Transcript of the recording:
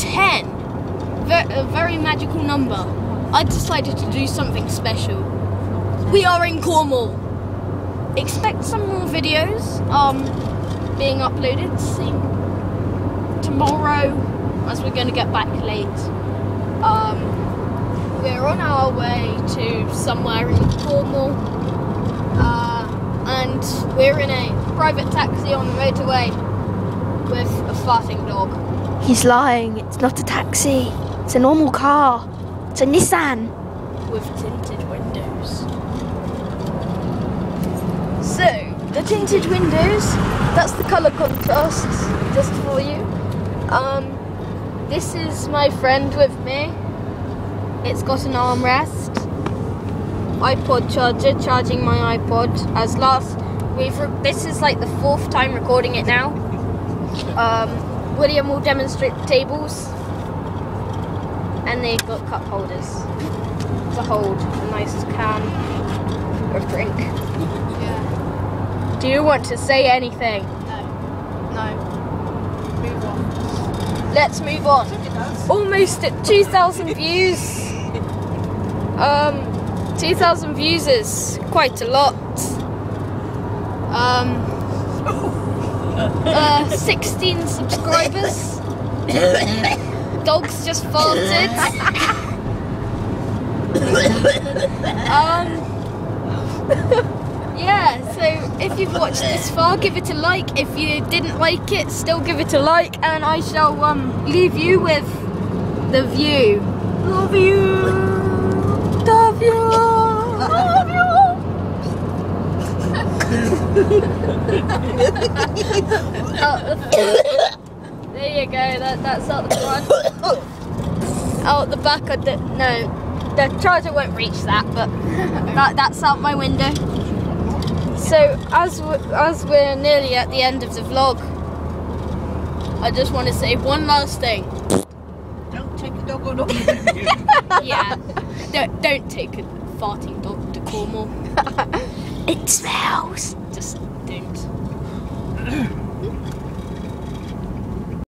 10. Ve- a very magical number. I decided to do something special. We are in Cornwall. Expect some more videos um, being uploaded see, tomorrow as we're going to get back late. Um, we're on our way to somewhere in Cornwall. Uh, and we're in a private taxi on the motorway with a farting dog. He's lying. It's not a taxi. It's a normal car. It's a Nissan. with tinted windows. So, the tinted windows, that's the colour contrast, just for you. Um, this is my friend with me. It's got an armrest, iPod charger, charging my iPod. As last, we've this is like the fourth time recording it now. Um, William will demonstrate the tables, and they've got cup holders to hold a nice can of drink. Yeah. Do you want to say anything? No. No. Move on. Let's move on. Almost at 2,000 views. Um, 2,000 views is quite a lot. Um, uh, 16 subscribers. Dogs just farted. um, yeah, so if you've watched this far, give it a like. If you didn't like it, still give it a like, and I shall um, leave you with the view. Love you. There you go. That that's out the front. Oh, out the back. I d- no, the charger won't reach that, but that that's out my window. So as as we're nearly at the end of the vlog, I just want to say one last thing. Don't take the dog on. Yeah, don't don't take a farting dog to Cornwall. It smells. Just don't.